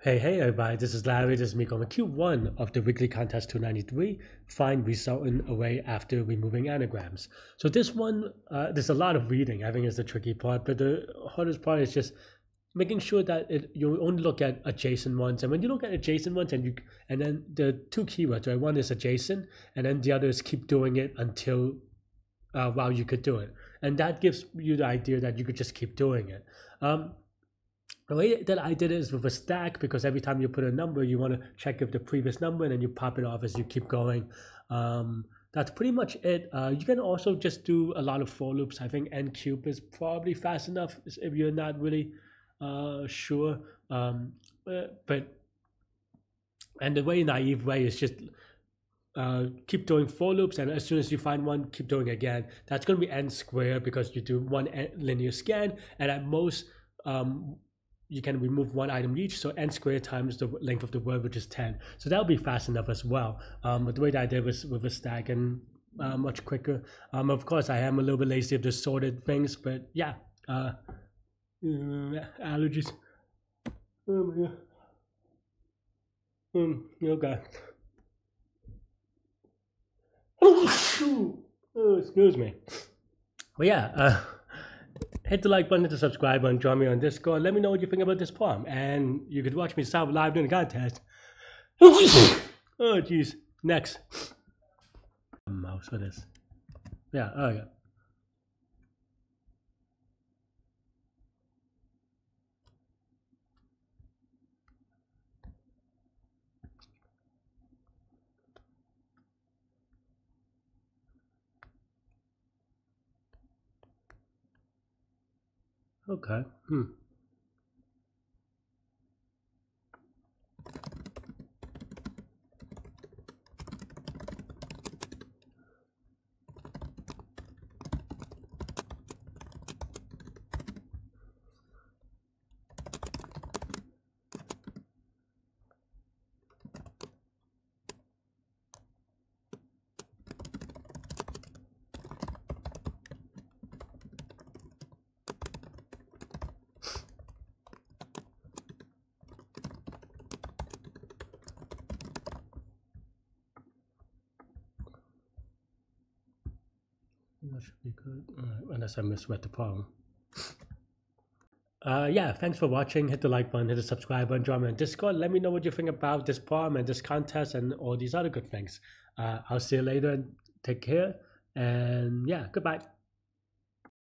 Hey, hey everybody, this is Larry, this is me going Q1 of the weekly contest 293, find result resultant array after removing anagrams. So this one, uh, there's a lot of reading, I think is the tricky part, but the hardest part is just making sure that it, you only look at adjacent ones. And when you look at adjacent ones and you, and then the two keywords, right, one is adjacent and then the other is keep doing it until, uh, while you could do it. And that gives you the idea that you could just keep doing it. Um, the way that I did it is with a stack because every time you put a number, you want to check if the previous number and then you pop it off as you keep going. Um, that's pretty much it. Uh, you can also just do a lot of for loops. I think n cube is probably fast enough if you're not really uh, sure. Um, uh, but and the way naive way is just uh, keep doing for loops and as soon as you find one keep doing again that's going to be n squared because you do one linear scan and at most um, you can remove one item each, so n squared times the length of the word, which is 10. So that'll be fast enough as well. Um, but the way that I did was with a stack and uh, much quicker. Um, of course, I am a little bit lazy of the sorted things, but yeah, uh, uh, allergies. Oh my god. Um, okay. oh, excuse me. But yeah, uh, hit the like button, hit the subscribe button, join me on Discord. Let me know what you think about this poem. And you could watch me solve live during the contest. oh, jeez. Next. Mouse for this. Yeah, oh yeah. Okay. Hmm. That should be good. unless I misread the poem. Uh, yeah, thanks for watching. Hit the like button, hit the subscribe button, join me on Discord. Let me know what you think about this poem and this contest and all these other good things. Uh, I'll see you later and take care. And yeah, goodbye.